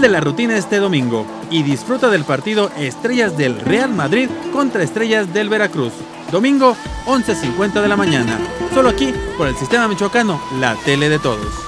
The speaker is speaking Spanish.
De la rutina este domingo y disfruta del partido Estrellas del Real Madrid contra Estrellas del Veracruz. Domingo, 11.50 de la mañana. Solo aquí, por el Sistema Michoacano, la tele de todos.